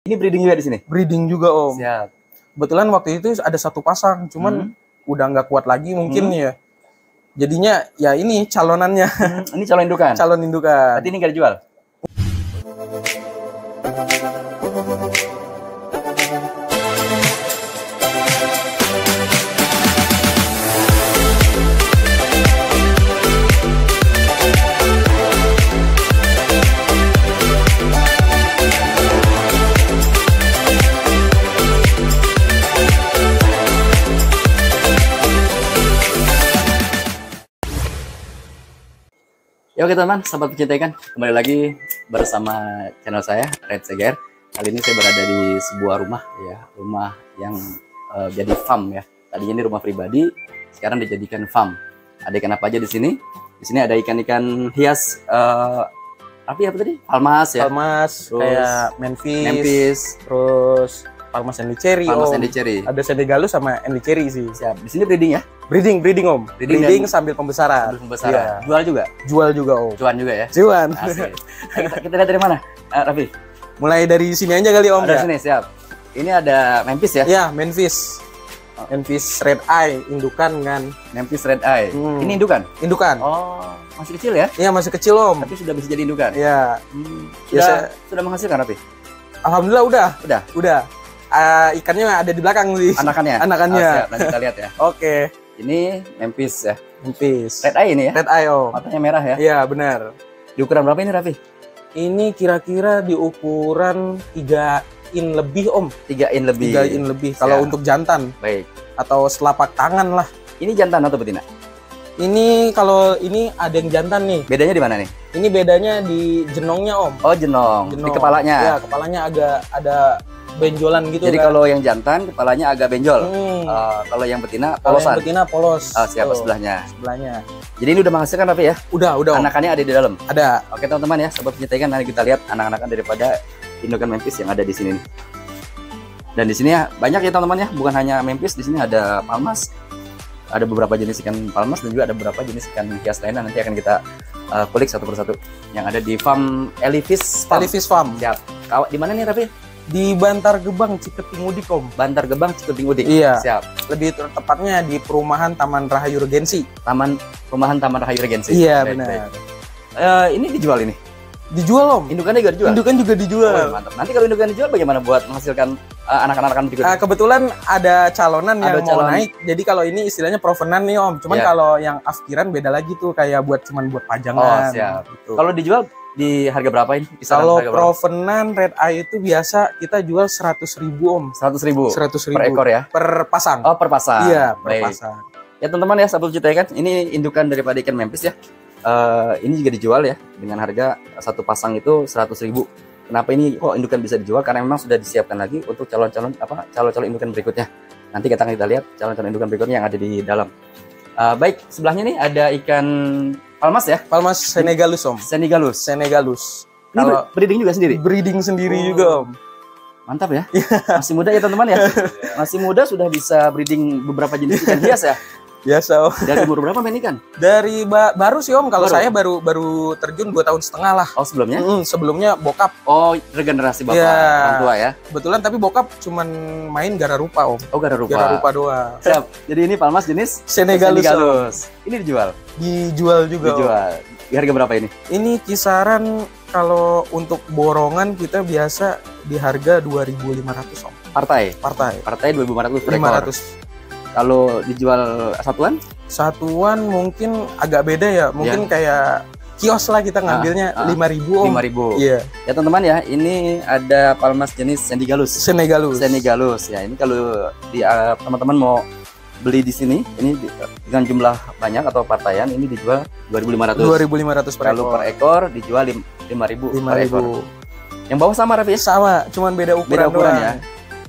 Ini breeding juga di sini. breeding juga om. Siap. Kebetulan waktu itu ada satu pasang, cuman udah nggak kuat lagi mungkin Hmm. ya. Jadinya ya ini calonannya, Hmm, ini calon indukan. calon indukan. Berarti ini nggak dijual. Ya oke teman, sahabat pencinta ikan, kembali lagi bersama channel saya Red Seger. Kali ini saya berada di sebuah rumah ya, rumah yang eh, jadi farm ya. Tadinya ini rumah pribadi, sekarang dijadikan farm. Ada ikan apa aja di sini? Di sini ada ikan-ikan hias eh apa ya apa tadi? Palmas ya. Palmas, Terus kayak Memphis, Memphis, terus Palmas Andy Cherry Palmas om. and Cherry. Ada Senegalus sama Andy Cherry sih. Siap. Di sini breeding ya? Breeding, breeding om. Breeding Breeding, sambil pembesaran. Sambil pembesaran. Iya. Jual juga? Jual juga om. Cuan juga ya? Cuan. Asik. Kita, kita lihat dari mana? Eh, Raffi? Mulai dari sini aja kali om Ada ya. sini, siap. Ini ada Memphis ya? Ya, Memphis. Memphis Red Eye, indukan kan. Memphis Red Eye. Hmm. Ini indukan? Indukan. Oh, masih kecil ya? Iya, masih kecil om. Tapi sudah bisa jadi indukan. Iya. Hmm, Biasa- sudah, sudah menghasilkan Rapi? Alhamdulillah udah. Udah. Udah. Ah, ikannya ada di belakang sih. Anakannya? Anakannya. Oh, siap. Nanti kita lihat ya. Oke. Ini Memphis ya. Memphis. Red Eye ini ya? Red Eye om. Matanya merah ya. Iya, benar. Di ukuran berapa ini Raffi? Ini kira-kira di ukuran 3 in lebih om. 3 in lebih. 3 in lebih kalau Siap. untuk jantan Baik. atau selapak tangan lah. Ini jantan atau betina? Ini kalau ini ada yang jantan nih. Bedanya di mana nih? Ini bedanya di jenongnya om. Oh, jenong. Di Jenong. kepalanya. Ya, kepalanya agak ada benjolan gitu Jadi kan. kalau yang jantan kepalanya agak benjol. Hmm. Eh, kalau yang betina kalau yang polosan. betina polos. Oh, siapa Tuh, sebelahnya? Sebelahnya. Jadi ini udah menghasilkan Raffi ya? Udah, udah. Anakannya ada di dalam. Ada. Oke teman-teman ya, sobat pencinta ikan, nanti kita lihat anak-anakan daripada indukan Memphis yang ada di sini. nih. Dan di sini ya banyak ya teman-teman ya, bukan hanya Memphis, di sini ada Palmas, ada beberapa jenis ikan Palmas dan juga ada beberapa jenis ikan hias lainnya nanti akan kita uh, kulik satu persatu. Yang ada di farm Elivis Farm. Televis Farm. Siap. Kau di mana nih Raffi? Di Bantar Gebang, Ciketing Udik om. Bantar Gebang, Cikuting Udik. Iya. Siap. Lebih tepatnya di perumahan Taman Rahayu Regensi. Taman Perumahan Taman Rahayu Regensi. Iya, Baik, benar. baik. Eh, ini dijual ini. Dijual om. Indukannya juga dijual. Indukan juga dijual. Oh, mantap. Nanti kalau indukan dijual bagaimana buat menghasilkan uh, anak-anak berikutnya? Ah, kebetulan ada calonan yang Ada mau calon. naik. Jadi kalau ini istilahnya provenan nih Om. Cuman Iya. kalau yang afkiran beda lagi tuh kayak buat cuman buat pajangan. Oh, siap. gitu. Kalau dijual di harga berapa ini? Kisaran Kalau harga berapa? provenan red eye itu biasa kita jual 100.000 ribu Om. 100 ribu 100.000 per ekor ya? Per pasang. Oh per pasang. iya, per Baik. pasang. Ya teman-teman ya, sahabat juta kan, ini indukan daripada ikan Memphis ya. Eh, ini juga dijual ya dengan harga satu pasang itu 100 ribu. Kenapa ini kok indukan bisa dijual? Karena memang sudah disiapkan lagi untuk calon-calon apa calon-calon indukan berikutnya. Nanti kita akan kita lihat calon-calon indukan berikutnya yang ada di dalam. Eh, baik, sebelahnya nih ada ikan palmas ya, Palmas Senegalus Om. Senegalus. Senegalus. Ini Kalau- breeding juga sendiri. Breeding sendiri Oh. juga Om. Mantap ya. Masih muda ya teman-teman ya. Masih muda sudah bisa breeding beberapa jenis ikan hias ya. Biasa Om. Dari umur berapa main ikan? Dari ba- baru sih Om. Kalau Baru? saya baru baru terjun 2 tahun setengah lah. Oh sebelumnya? Mm, sebelumnya bokap Oh regenerasi bapak Iya. orang tua ya. Kebetulan tapi bokap cuman main gara rupa om. Oh gara rupa. Gara rupa doang. Siap. Jadi ini palmas jenis Senegalus, Om. Senegalus. Ini dijual. dijual juga. Om. Dijual. Di harga berapa ini? Ini kisaran kalau untuk borongan kita biasa di harga 2.500 om. Partai. Partai. Partai 2.500 per ekor. 500. Kalau dijual satuan? Satuan mungkin agak beda ya. Mungkin kayak kios lah kita ngambilnya ah. 5.000 om. 5.000. Iya. Ya teman-teman ya, ini ada palmas jenis Senegalus. Senegalus. Senegalus ya. Ini kalau di uh, teman-teman mau beli di sini, ini di- dengan jumlah banyak atau partaian ini dijual 2.500. 2.500 per Kalau ekor. per ekor dijual lim- 5.000 per ekor. 5.000. Yang bawah sama ya? Sama, cuman beda ukuran, Beda ukuran doang. ya.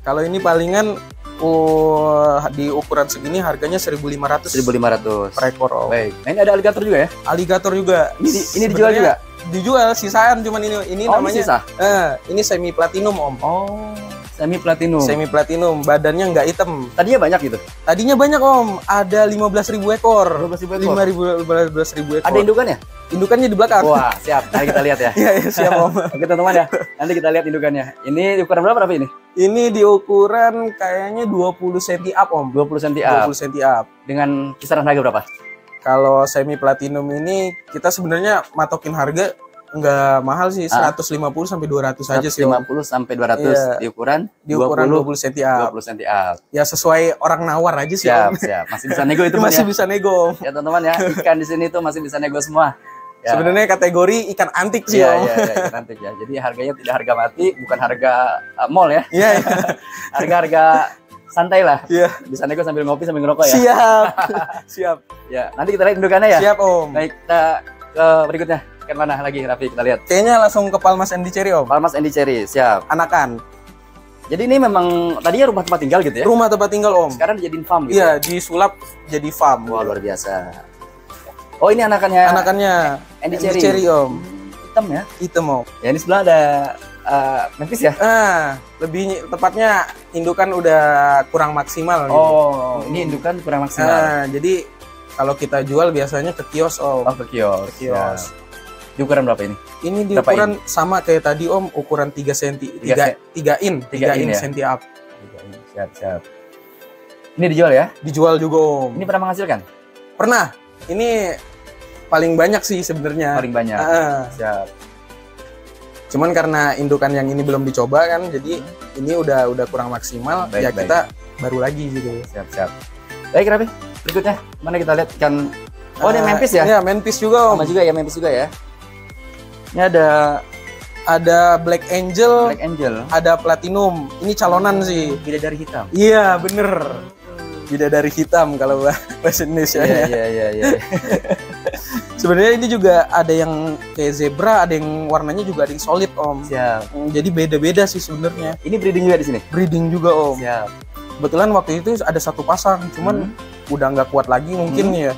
Kalau ini palingan oh, di ukuran segini harganya 1.500 1.500. per ekor. Om. Baik. Nah, ini ada alligator juga ya? Alligator juga. Ini ini dijual juga? Dijual sisaan cuman ini ini oh, namanya ini sisa. eh, ini semi platinum Om. Oh, semi platinum. Semi platinum, badannya nggak hitam. Tadinya banyak gitu. Tadinya banyak Om, ada 15.000 ekor. 12.000 ekor. 5.000 15.000 ekor. Ada indukannya? Indukannya di belakang. Wah, siap. Nanti kita lihat ya. Iya, iya, siap Om. Oke teman-teman ya. Nanti kita lihat indukannya. Ini ukuran berapa Raffi ini? Ini di ukuran kayaknya 20 cm up Om. 20 cm up. 20 cm up. Dengan kisaran harga berapa? Kalau semi platinum ini kita sebenarnya matokin harga nggak mahal sih, Ah. 150 sampai 200 aja sih Om. 150 sampai 200 Iya. di ukuran Di ukuran 20 20 cm up. 20 cm up. Ya sesuai orang nawar aja sih Siap, Om. siap. Masih bisa nego itu Mas, masih ya. bisa nego. Ya teman-teman ya, ikan di sini tuh masih bisa nego semua. Ya. Sebenarnya kategori ikan antik sih Iya, Om. iya, iya, ikan antik ya. Jadi harganya tidak harga mati, bukan harga uh, mall ya. Iya, iya. Harga-harga santai lah. Iya. Bisa nego sambil ngopi sambil ngerokok ya. Siap. Siap. Ya, nanti kita lihat indukannya ya. Siap Om. Baik, kita ke berikutnya. Ikan mana lagi Raffi kita lihat. Kayaknya langsung ke Palmas Andy Cherry Om. Palmas Andy Cherry, siap. Anakan. Jadi ini memang tadinya rumah tempat tinggal gitu ya. Rumah tempat tinggal Om. Sekarang dijadiin farm gitu. Iya, disulap jadi farm. Wah, luar biasa. Oh, ini anakannya Anakannya Andy Andy Cherry. Cherry Om. hitam ya. Hitam Om. Ya, ini sebelah ada uh, Memphis ya. Ah, lebih tepatnya indukan udah kurang maksimal. gitu. Oh, ini indukan kurang maksimal. Nah, jadi kalau kita jual biasanya ke kios Om. Oh, ke kios. Ke kios. Ya. Di ukuran berapa ini? Ini di Berapa ukuran sama kayak tadi Om, ukuran 3 cm, Tiga 3 3 in, 3 Tiga in in ya? senti up. Siap, siap. Ini dijual ya? Dijual juga Om. Ini pernah menghasilkan? Pernah. Ini paling banyak sih sebenarnya. Paling banyak. Ah, Siap. cuman karena indukan yang ini belum dicoba kan, jadi ini udah udah kurang maksimal. Baik, ya baik. kita baru lagi gitu. Siap, siap. Baik, Rafi. Berikutnya, mana kita lihat ikan Oh, ini Ah, Memphis ya? Iya, Memphis juga Om. Sama juga ya, Memphis juga ya. Ini ada Ada Black Angel, Black Angel. ada Platinum. Ini calonan sih. Bidadari hitam. Iya, bener. Bidadari hitam kalau bahasa Indonesia. Iya, iya, iya, iya. Sebenarnya ini juga ada yang kayak zebra, ada yang warnanya juga ada yang solid om. Siap. Hmm, Jadi beda-beda sih sebenarnya. Ini breeding juga di sini. Breeding juga om. Siap. Kebetulan waktu itu ada satu pasang, cuman Hmm. udah nggak kuat lagi mungkin Hmm. ya.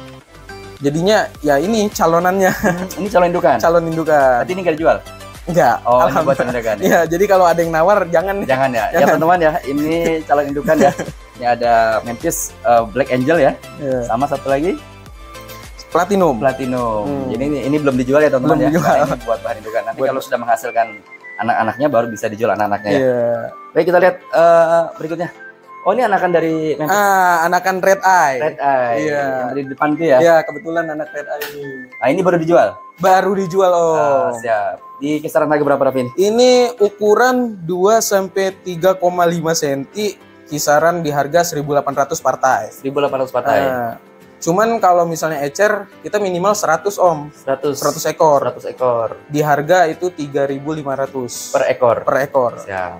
Jadinya ya ini calonannya, ini calon indukan. calon indukan. Berarti ini nggak dijual. Enggak. Oh, ini buat indukan. Ya. Iya, jadi kalau ada yang nawar jangan Jangan ya. Ya Jangan. teman-teman ya, ini calon indukan ya. Ini ada Memphis uh, Black Angel ya. Iya. Sama satu lagi platinum. Platinum. Hmm. Jadi ini ini belum dijual ya teman-teman ya. dijual. Nah, ini buat bahan indukan. Nanti Buat- kalau sudah menghasilkan anak-anaknya baru bisa dijual anak-anaknya ya. Iya. Baik kita lihat eh, berikutnya. Oh ini anakan dari Memphis Ah, anakan red eye. Red Eye. Iya. Yang dari depan itu ya. Iya, kebetulan anak red eye ini. Nah ini baru dijual. Baru dijual om. Ah, siap. Di kisaran harga berapa Rafin? Ini ukuran 2 sampai 3,5 cm, kisaran di harga 1.800 partai. 1800 partai. Nah, cuman kalau misalnya ecer kita minimal 100 om, 100 100 ekor. 100 ekor Di harga itu 3.500 per ekor. per ekor. Siap.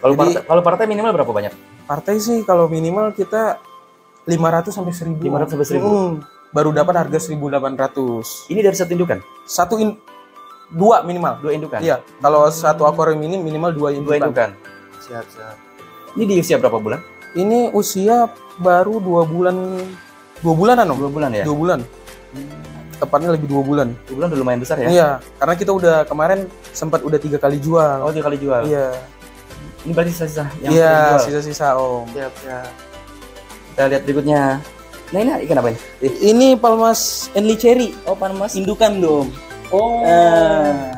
Kalau Jadi- partai, kalau partai minimal berapa banyak? Partai sih kalau minimal kita 500 sampai 1.000. 500 sampai 1.000. Hmm, baru dapat harga 1.800. Ini dari satu indukan, Satu in dua minimal. dua indukan. Iya, kalau satu akuarium ini minimal dua Dua indukan. indukan. Siap, siap. Ini di usia berapa bulan? Ini usia baru dua bulan, dua bulanan om, Dua bulan ya? dua bulan. Tepatnya lebih dua bulan. Dua bulan udah lumayan besar ya? Iya, karena kita udah kemarin sempat udah tiga kali jual. Oh, tiga kali jual. iya, Ini berarti sisa-sisa yang iya, sisa-sisa om. Siap, siap. Kita lihat berikutnya. Nah, ini ikan apa ini? Eh, Ini Palmas Enli Cherry, Oh, panas. indukan dong. Oh. Eh,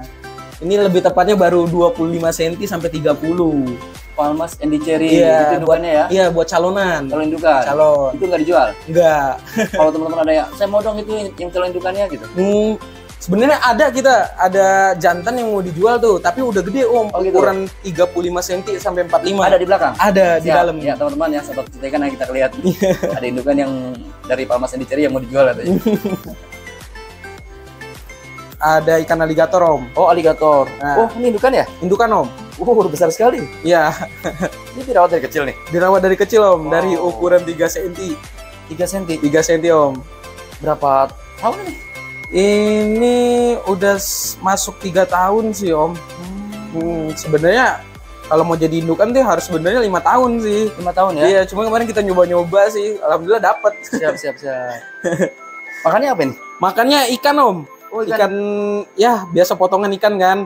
ini lebih tepatnya baru 25 cm sampai 30. Palmas Andy Cherry. Iya, Itu indukannya ya. Iya, buat calonan. Calon indukan. Calon. Itu nggak dijual. Enggak. Kalau teman-teman ada yang saya mau dong itu yang calon indukannya gitu. Hmm, sebenarnya ada kita, ada jantan yang mau dijual tuh, tapi udah gede om, Oh, gitu. ukuran 35 cm sampai 45. Ada di belakang. Ada di Siap. dalam. Ya teman-teman ya sahabat kita kan kita lihat ada indukan yang dari Palmas Andy Cherry yang mau dijual katanya. Ada ikan alligator om, Oh aligator. Nah. Oh ini indukan ya? indukan om. Oh udah besar sekali. Iya, Ini dirawat dari kecil nih. dirawat dari kecil om, Wow. dari ukuran 3 cm. 3 cm. 3 cm om. Berapa tahun ini? Ini udah masuk tiga tahun sih om. Hmm, sebenarnya kalau mau jadi indukan tuh harus sebenarnya lima tahun sih. 5 tahun ya? Iya, cuma kemarin kita nyoba-nyoba sih, alhamdulillah dapat. Siap siap siap. Makannya apa ini? Makannya ikan om. Oh ikan ya biasa potongan ikan kan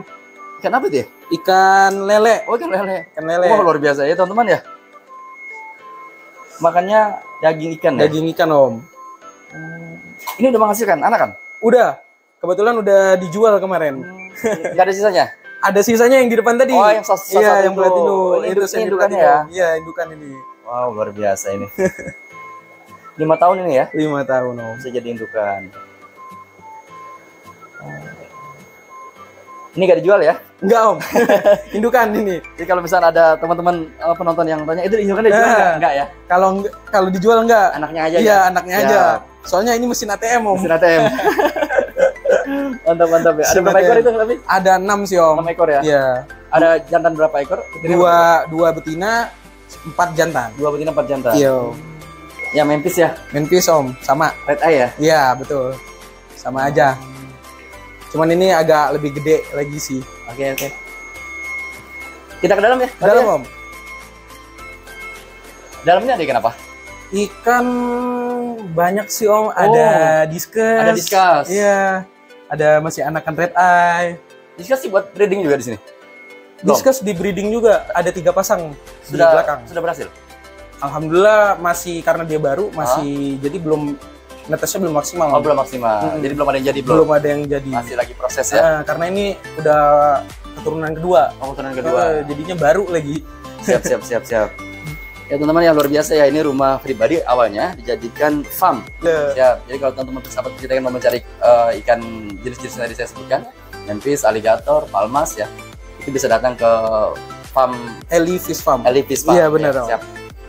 ikan apa itu ya? ikan lele Oh ikan lele. ikan lele Wah luar biasa ya teman-teman ya. Makannya daging ikan ya. daging ikan om Ini udah menghasilkan anak kan? udah kebetulan udah dijual kemarin. Nggak ada sisanya? Ada sisanya yang di depan tadi. Oh, yang sos- sos- Iya, yang itu. platino. Oh, itu induk- platino. ya? Iya, indukan ini. Wow, luar biasa ini. Lima tahun ini ya, Lima tahun om. bisa jadi indukan. Ini nggak dijual ya? Enggak om. indukan ini. Jadi kalau misalnya ada teman-teman eh, penonton yang tanya, itu indukan dijual Eh. nggak? Enggak ya? Kalau enggak- kalau dijual enggak. Anaknya aja Iya, ya? anaknya Siap. aja. Soalnya ini mesin ATM om. Mesin ATM. mantap mantap ya. Ada berapa ekor itu tapi? Ada enam sih om. 6 ekor ya? Iya. Ada jantan berapa ekor? Dua dua betina, empat jantan. Dua betina empat jantan. Iya. Ya Memphis ya, Memphis om, sama. Red Eye ya. Iya betul. Sama aja. Cuman ini agak lebih gede lagi sih. Oke oke. Kita ke dalam ya. Tadi Dalam ya? om. Dalamnya ada ikan apa? Ikan banyak sih om. Ada discus. Oh. Ada discus. Iya. Ada masih anakan red eye. Diskus sih buat breeding juga di sini. Discus di breeding juga. Ada tiga pasang di Sudah belakang. sudah berhasil. Alhamdulillah masih karena dia baru masih jadi belum netesnya belum maksimal. Oh belum maksimal. Mm-mm. Jadi belum ada yang jadi belum. belum ada yang jadi. Masih lagi proses ya. Ah, karena ini udah keturunan kedua. Oh, keturunan kedua. jadinya baru lagi. siap siap siap siap. Ya teman-teman yang luar biasa ya ini rumah pribadi awalnya dijadikan farm. Ya. Siap. Jadi kalau teman-teman sahabat kita yang mau mencari eh, ikan jenis-jenis yang tadi saya sebutkan, Memphis, alligator, palmas ya, itu bisa datang ke farm Eli Fish Farm. Eli Fish Farm. Iya, benar, Ya, siap.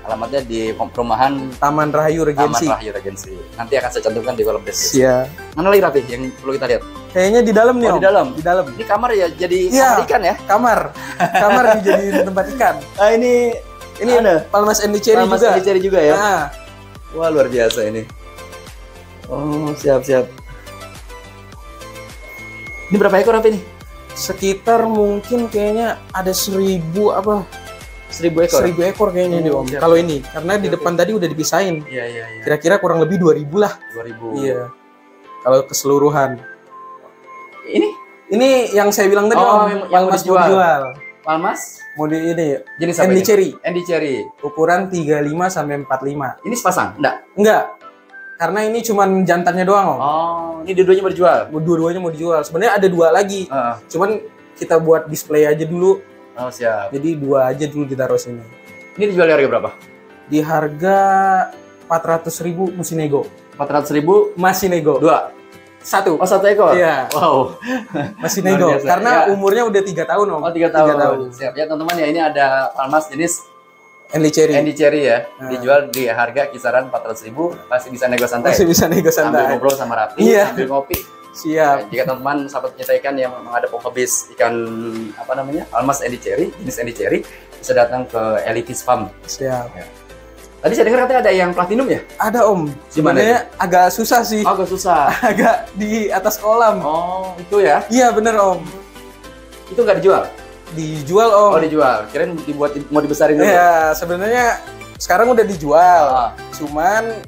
Alamatnya di perumahan Taman Rahayu Taman Regency. Rahayu Regency. Nanti akan saya cantumkan di kolom deskripsi. Iya. Mana lagi yang perlu kita lihat? Kayaknya di dalam nih, Oh, Om. di dalam. Di dalam. Ini kamar ya jadi Iya. kamar ikan ya? Kamar. Kamar dijadiin tempat ikan. Ah ini Ini Ada. Palmas and Cherry Palmas juga. Cherry juga ya? Nah, Wah luar biasa ini. Oh siap siap. Ini berapa ekor apa ini? sekitar mungkin kayaknya ada seribu apa? Seribu ekor. Seribu ekor kayaknya nih, Oh, Om. Kalau ini, karena di depan tadi udah dipisahin. Iya iya iya. Kira-kira kurang lebih 2000 lah. Dua ribu. Iya. Kalau keseluruhan. Ini Ini yang saya bilang tadi, Oh, Om. yang- yang mau mau dijual. dijual. palmas Mau di ini jenis apa Andy ini? Cherry. Andy Cherry. ukuran 35 sampai 45. Ini sepasang? Enggak. Enggak. Karena ini cuman jantannya doang, Om. Oh ini dua-duanya berjual. Dua-duanya mau dijual. Sebenarnya ada dua lagi. Heeh. Cuman kita buat display aja dulu. Oh siap. Jadi dua aja dulu ditaruh sini. Ini dijual di harga berapa? Di harga 400.000 ribu masih nego. Empat ratus ribu. Masih nego. Dua. Satu. Oh satu ekor. Iya. Wow. Masih nego. Karena Ya. umurnya udah tiga tahun, Om. Oh tiga tahun. Siap ya teman-teman ya ini ada palmas jenis Andy Cherry. Andy Cherry ya. Nah. Dijual di harga kisaran empat ratus ribu. Masih bisa nego santai. Masih bisa nego sambil santai. ngobrol sama Rafi, Iya. sambil ngopi. Siap. Jika teman-teman sahabat pencinta ikan yang memang ada penghabis ikan apa namanya almas Andy Cherry, jenis Andy Cherry, bisa datang ke Elitis Farm. Siap. Tadi saya dengar katanya ada yang platinum ya? Ada, Om. Gimana agak susah sih. Oh, agak susah. Agak di atas kolam. Oh, itu ya? Iya, bener, Om. Itu nggak dijual? Dijual, Om. Oh, dijual. Kirain dibuat mau dibesarin dulu. Iya, sebenarnya sekarang udah dijual. Ah. Cuman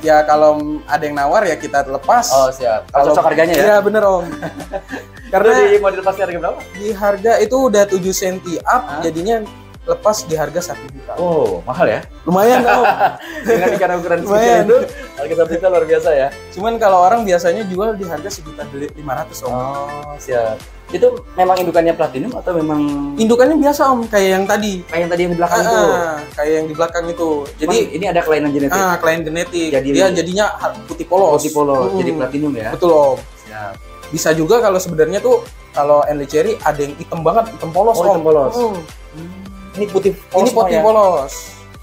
ya kalau ada yang nawar ya kita lepas. Oh, siap. Kalau cocok harganya ya? Iya, bener Om. Karena di mau dilepaskan harga berapa? di harga itu udah 7 cm up, Ah. jadinya lepas di harga 1 juta. Oh, mahal ya? Lumayan Om. Dengan ikan ukuran segitu Lumayan. itu, harga satu juta luar biasa ya. Cuman kalau orang biasanya jual di harga sejuta lima ratus Om. Oh, siap. Itu memang indukannya platinum atau memang Indukannya biasa Om, kayak yang tadi. kayak yang tadi yang di belakang Ah, itu? kayak yang di belakang itu. Jadi Jadi ini ada kelainan genetik. ah klien genetik. Jadi- dia jadinya putih polos. Putih polos, Mm. jadi platinum ya. Betul Om. Siap. Bisa juga kalau sebenarnya tuh kalau Enli Cherry ada yang hitam banget, hitam polos Oh, Om. hitam polos. Hmm. Ini putih polos Ini putih ya? polos.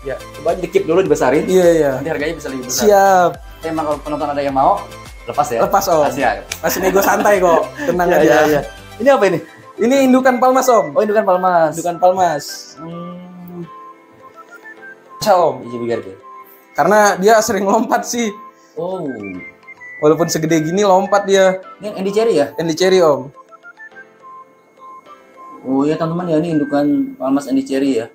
Ya, coba di keep dulu dibesarin. Iya iya. Nanti harganya bisa lebih besar. Siap. Tapi Emang kalau penonton ada yang mau, lepas ya. Lepas Om. Siap. Masih nego santai kok. Tenang Iya, aja. iya, iya. Ini apa ini? Ini indukan palmas Om. Oh, indukan palmas. Indukan palmas. Hmm. Om. Biji bigar dia. Karena dia sering lompat sih. Oh. Walaupun segede gini lompat dia. Ini yang Andy Cherry ya? Enli Cherry Om. Oh iya teman-teman ya ini indukan palmas Andy Cherry ya.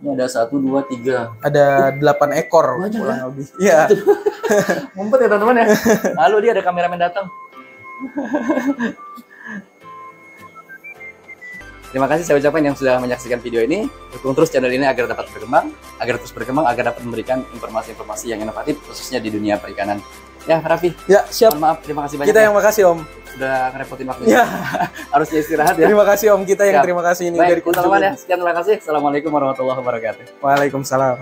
Ini ada satu, dua, tiga. Ada 8 ekor Banyak kurang lebih. Iya. Ngumpet ya teman-teman ya. Lalu dia ada kameramen datang. Terima kasih saya ucapkan yang sudah menyaksikan video ini. Dukung terus channel ini agar dapat berkembang, agar terus berkembang, agar dapat memberikan informasi-informasi yang inovatif khususnya di dunia perikanan. Ya, Raffi, Ya, siap. mohon maaf, terima kasih banyak. Kita ya. yang makasih Om. Sudah ngerepotin waktu. Ya, Harusnya istirahat ya. terima kasih Om kita yang Siap. terima kasih ini dari Baik, teman-teman ya. kunjungan. Sekian terima kasih. Assalamualaikum warahmatullahi wabarakatuh. Waalaikumsalam.